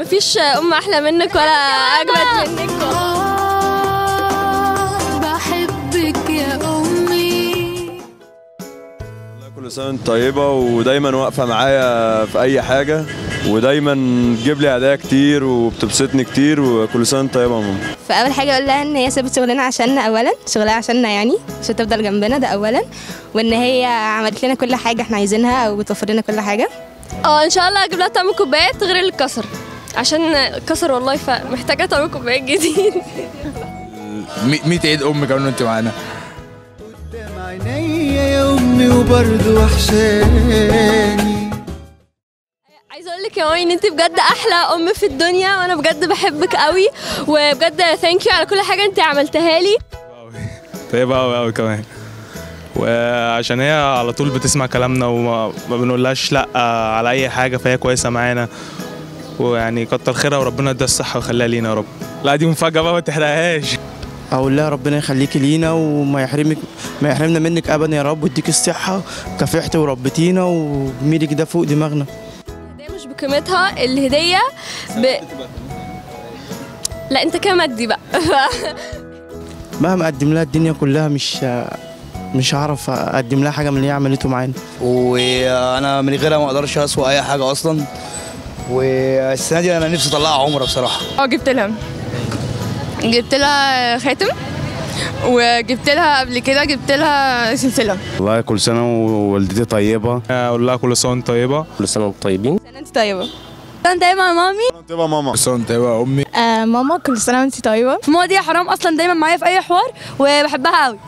مفيش أم أحلى منك ولا أجمد منك. بحبك يا أمي. كل سنة وأنت طيبة ودايما واقفة معايا في أي حاجة ودايما تجيب لي هدايا كتير وبتبسطني كتير وكل سنة وأنت طيبة يا ماما. فاول حاجة أقول لها إن هي سابت شغلنا عشاننا اولا شغلها عشاننا يعني عشان تفضل جنبنا ده اولا. وإن هي عملت لنا كل حاجة إحنا عايزينها أو بتوفر لنا كل حاجة. آه إن شاء الله أجيب لها طقم كوبايات غير اللي اتكسر عشان اتكسر والله فمحتاجة طقم كوبايات جديد 100 عيد أم كمان وأنت معانا. عينيا يا امي وبرضه وحشاني عايزة أقول لك يا مامي ان أنت بجد أحلى أم في الدنيا وأنا بجد بحبك قوي وبجد thank you على كل حاجة أنت عملتها لي. طيبة أوي أوي كمان. وعشان هي على طول بتسمع كلامنا وما ما بنقولهاش لأ على أي حاجة فهي كويسة معانا. ويعني كتر خيرها وربنا يديها الصحة ويخليها لينا يا رب. لا دي مفاجأة بقى ما تحرقهاش. أقول لها ربنا يخليكي لينا وما يحرمك ما يحرمنا منك ابدا يا رب ويديك الصحة كافحتي وربيتينا وجميلك ده فوق دماغنا. الهدية مش بقيمتها الهدية ب... لا أنت كده مادي بقى. مهما أقدم لها الدنيا كلها مش مش هعرف أقدم لها حاجة من اللي هي عملته معانا. وأنا من غيرها ما أقدرش اسوق أي حاجة أصلا. والسنة دي أنا نفسي أطلعها عمرة بصراحة. آه جبت لها. جبت لها خاتم وجبت لها قبل كده جبت لها سلسلة. والله كل سنة ووالدتي طيبة. أقول لها كل سنة وأنت طيبة. كل سنة وأنتم طيبين. انت طيبة. انت طيبة يا مامي؟ طيبة ماما. كل سنة طيبة يا أمي. آه ماما كل سنة وأنت طيبة. ماما دي حرام أصلا دايما معايا في أي حوار وبحبها قوي